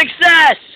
Success!